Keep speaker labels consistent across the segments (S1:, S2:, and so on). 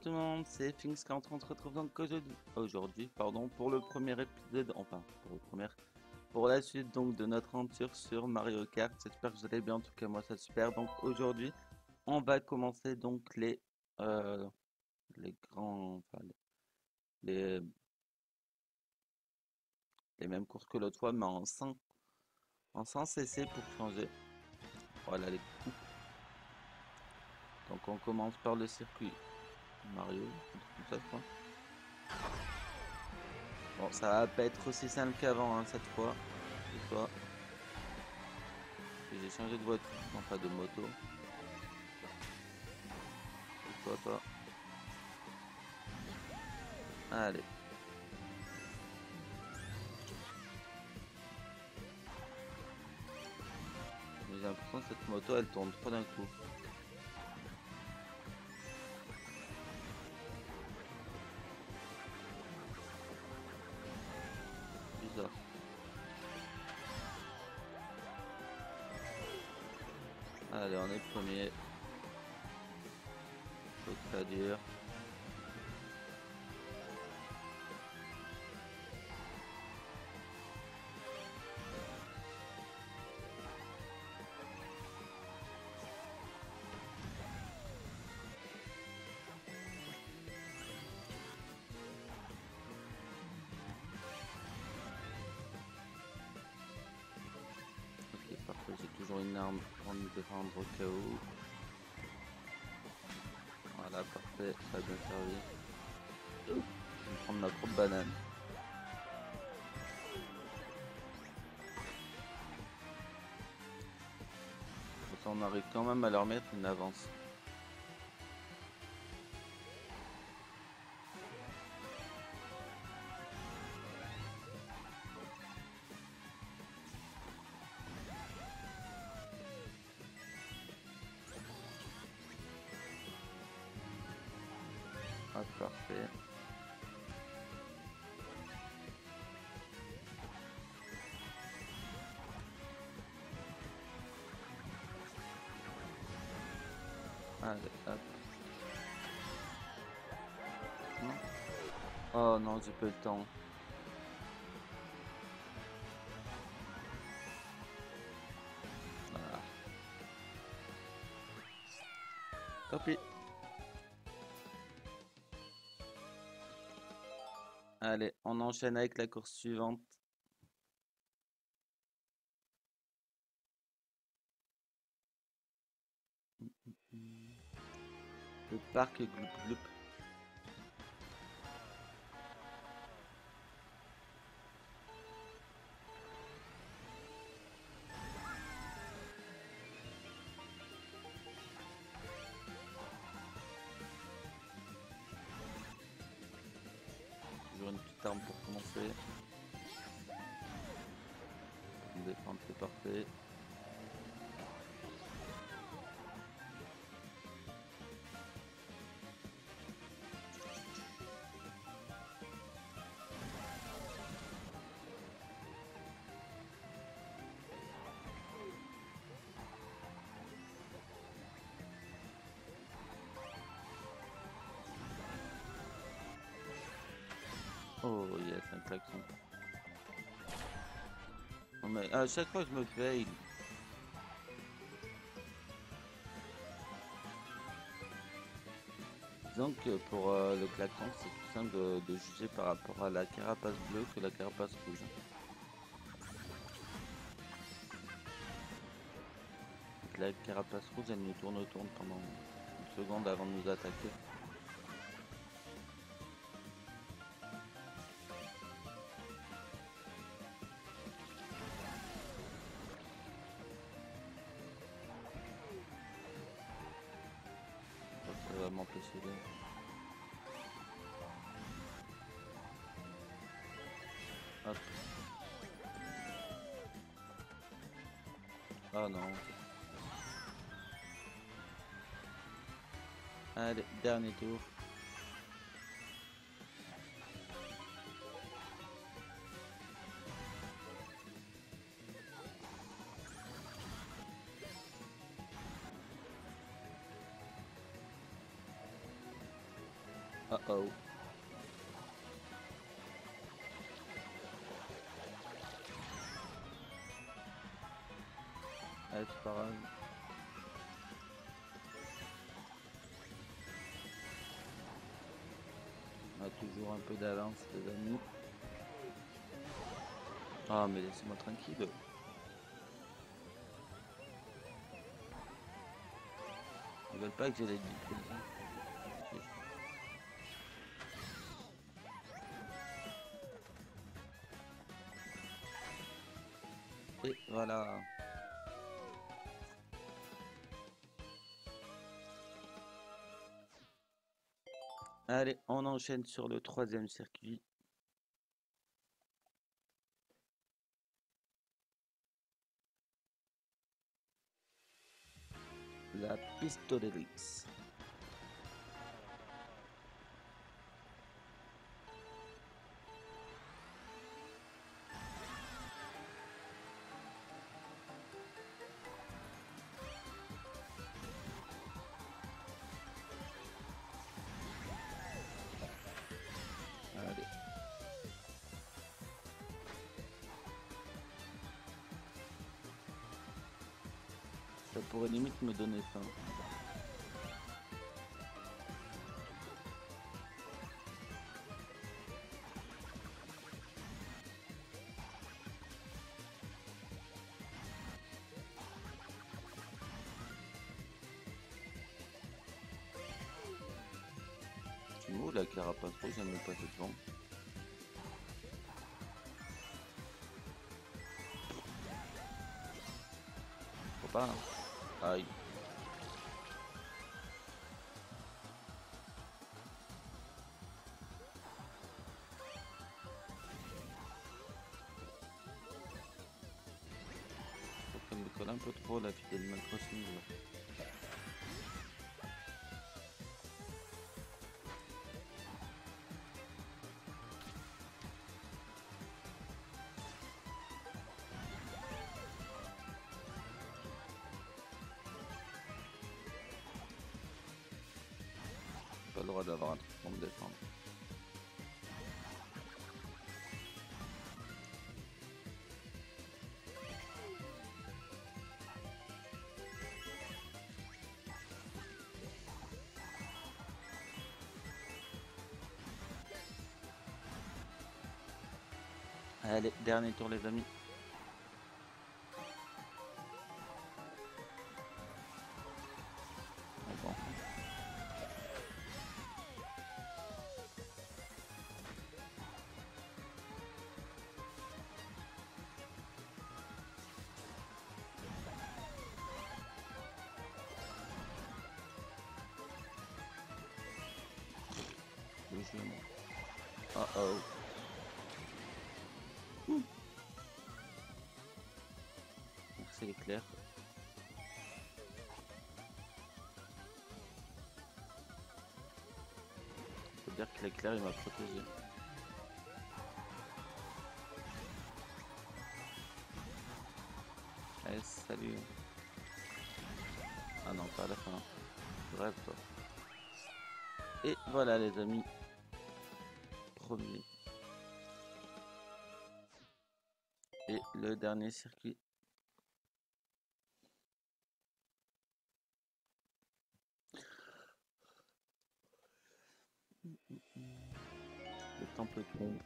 S1: tout le monde, c'est Finks quand on se retrouve donc aujourd'hui, pardon, pour le premier épisode, enfin pour le premier, pour la suite donc de notre aventure sur Mario Kart. J'espère que vous allez bien, en tout cas moi ça super. Donc aujourd'hui, on va commencer donc les euh, les grands, les, les mêmes courses que l'autre fois, mais en 100 en 100 cc pour changer. Voilà les coups. Donc on commence par le circuit Mario, ça Bon, ça va pas être aussi simple qu'avant hein, cette fois. toi. J'ai changé de voiture, non pas de moto. Et toi, toi. Allez. J'ai l'impression que cette moto elle tourne trop d'un coup. Allez, on est premier. Faut que ça dure. j'ai toujours une arme pour nous défendre au cas où. Voilà, parfait, ça a bien servi. Je vais prendre ma propre banane. on arrive quand même à leur mettre une avance. Parfait. Allez, hop. Oh non, j'ai peu le temps. Voilà. Tant Allez, on enchaîne avec la course suivante. Le parc Gloup Gloup. Pour commencer. Défendre, c'est parfait. Oh yes, un à chaque fois je me fail. Donc pour euh, le klaxon c'est plus simple de, de, juger par rapport à la carapace bleue que la carapace rouge. la carapace rouge elle nous tourne autour pendant une seconde avant de nous attaquer. Ah non. Allez, dernier tour. On a toujours un peu d'avance, les amis. Ah, mais laissez-moi tranquille. Ils veulent pas que j'ai les Et voilà. Allez, on enchaîne sur le troisième circuit. La piste pourrait limite me donner faim. Tu m'ouvres la carapace j'aime pas cette devant. Faut pas, hein. Aïe. Me colle un peu trop la fille d'Animal Crossing. Le droit d'avoir un truc pour me défendre. Allez, dernier tour les amis. Doucement. Uh oh. Merci l'éclair. Faut dire que l'éclair il m'a protégé. Allez, salut. Ah non, pas à la fin. Bref. Et voilà les amis. Premier. Et le dernier circuit. Le temple tombe.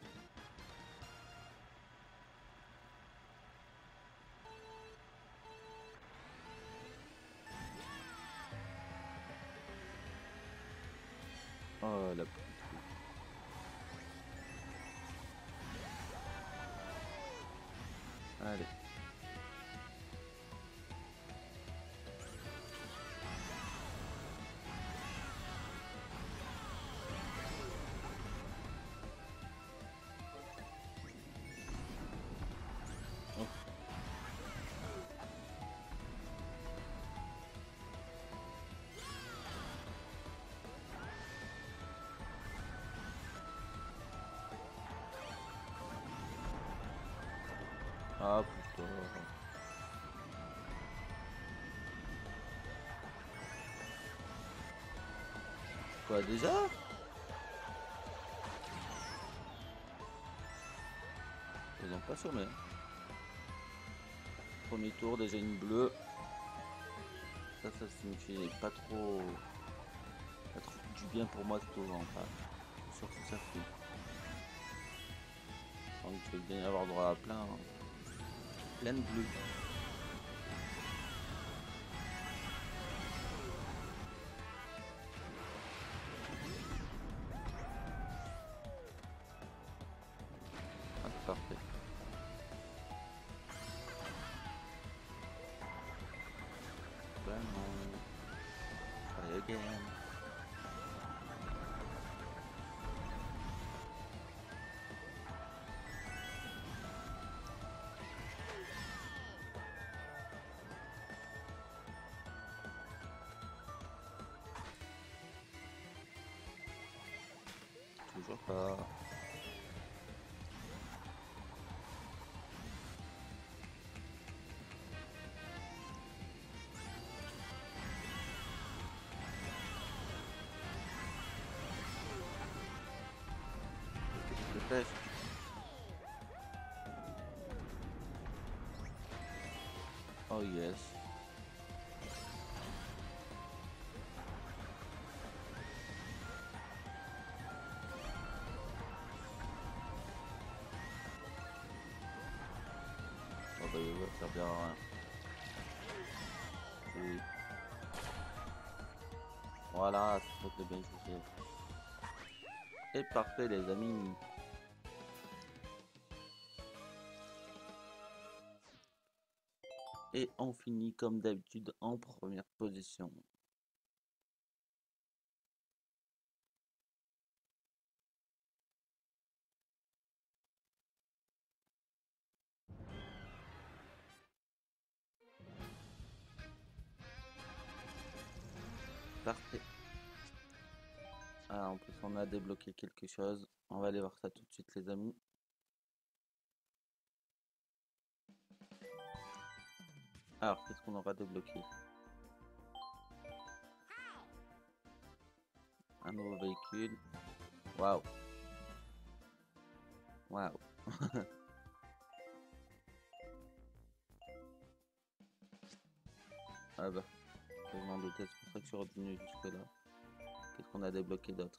S1: Oh la Hadi. Ah putain. Quoi déjà Ils ont pas sommé. Premier tour, déjà une bleue. Ça, ça signifie pas trop... Du bien pour moi ce tour, enfin. Surtout ça fait. J'ai envie de bien avoir droit à plein. Hein plein de bleus. Ah, c'est parfait. Ben non. Try again. Toujours pas. Dépêche. Oh yes. Voilà, c'est bien. Et parfait les amis. Et on finit comme d'habitude en première position. Parfait. Ah, en plus on a débloqué quelque chose. On va aller voir ça tout de suite les amis. Alors, qu'est-ce qu'on aura débloqué? Un nouveau véhicule. Waouh. Waouh. ah bah, je m'en doutais, c'est pour ça que je suis revenu jusque là. Qu'est-ce qu'on a débloqué d'autre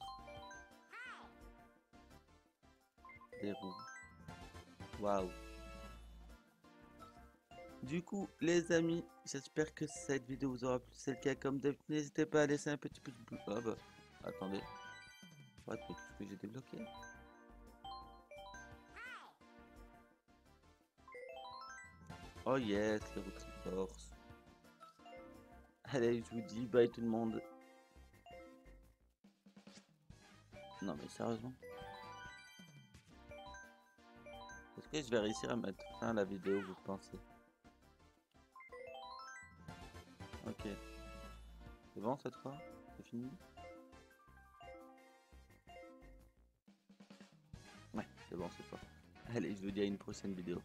S1: Des roues. Waouh. Du coup, les amis, j'espère que cette vidéo vous aura plu. C'est le cas comme d'habitude. N'hésitez pas à laisser un petit pouce bleu. Ah bah, attendez. What, mais qu'est-ce que j'ai débloqué? Oh yes, les routes. Allez, je vous dis bye tout le monde. Non mais sérieusement. Est-ce que je vais réussir à mettre fin à la vidéo, vous pensez? Ok. C'est bon cette fois? C'est fini? Ouais, c'est bon cette fois. Allez, je vous dis à une prochaine vidéo.